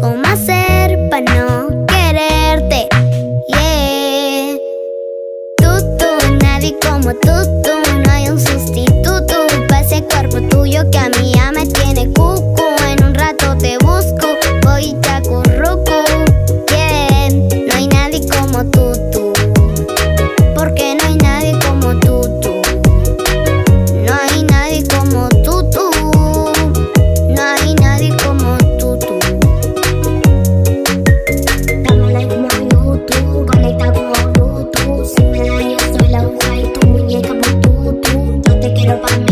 con ropa